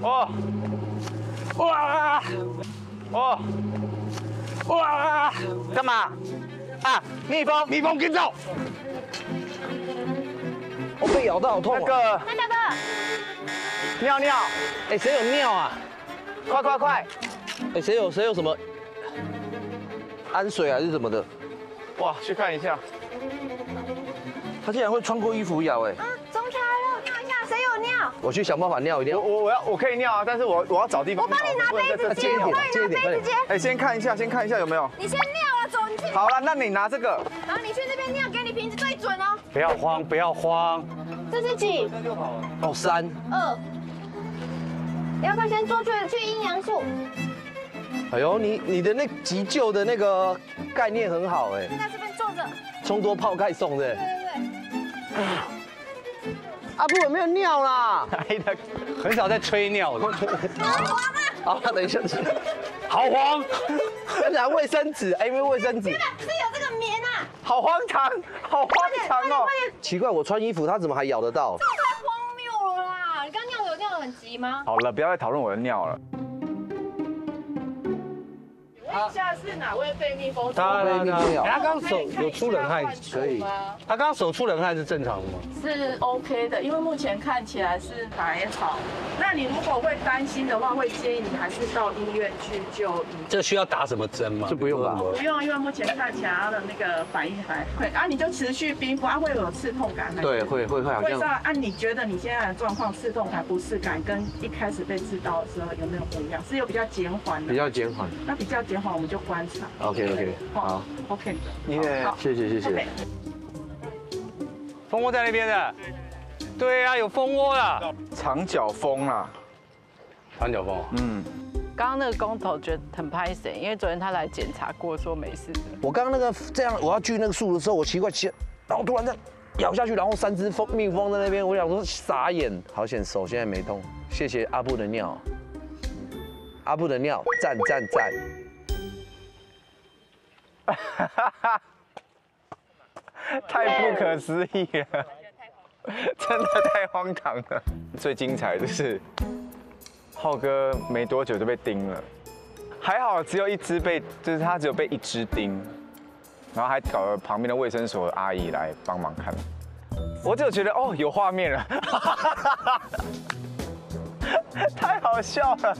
哇！哇！哇！哇！干嘛？啊！蜜蜂，蜜蜂跟走。我被咬到好痛那个那大哥，尿尿，哎，谁有尿啊？快快快！哎，谁有谁有什么氨水还是什么的？哇，去看一下。他竟然会穿过衣服咬，哎，我去想办法尿一尿。我我我要我可以尿啊，但是我我要找地方。我帮你拿杯子接，一点我帮你拿接一点杯子接。哎，先看一下，先看一下有没有。你先尿了，走，你去。好了，那你拿这个。然后你去那边尿，给你瓶子对准哦。不要慌，不要慌。这是几？哦，三。二。你要不要先做去去阴阳术？哎呦，你你的那急救的那个概念很好，哎，现在这边坐着。冲多泡盖送的。对对对。阿布有没有尿啦？哎的，很少在吹尿的。好，等一下，好黄，拿卫生纸，哎，因为卫生纸。是有这个棉啊，好荒唐，好荒唐哦。奇怪，我穿衣服，他怎么还咬得到？这太荒谬了啦！你刚尿有尿得很急吗？好了，不要再讨论我的尿了。问一下是哪位被蜜蜂他被蜜蜂咬他刚手有出冷汗，可以吗他刚刚手出冷汗是正常的吗？是 OK 的，因为目前看起来是还好。那你如果会担心的话，会建议你还是到医院去就医。这需要打什么针吗？这不用吧？不用，因为目前看起来他的那个反应还会啊，你就持续冰敷，啊会有刺痛感。对，会会会好像会上按你觉得你现在的状况刺痛感、不适感跟一开始被刺到的时候有没有不一样？是有比较减缓的，比较减缓。那比较减缓我们就观察。OK OK，好，OK，耶好谢谢谢谢。蜂窝在那边的。对啊，有蜂窝了。长脚蜂啦，长脚蜂。嗯，刚刚那个工头觉得很拍谁，因为昨天他来检查过，说没事的。我刚刚那个这样，我要锯那个树的时候，我奇怪，奇然后突然这样咬下去，然后三只蜂蜜蜂在那边，我想说傻眼，好险手现在没痛，谢谢阿布的尿，阿布的尿，赞赞赞，太不可思议了，真的太荒唐了。最精彩的是，浩哥没多久就被叮了，还好只有一只被，就是他只有被一只叮，然后还搞了旁边的卫生所阿姨来帮忙看。我就觉得哦，有画面了，太好笑了。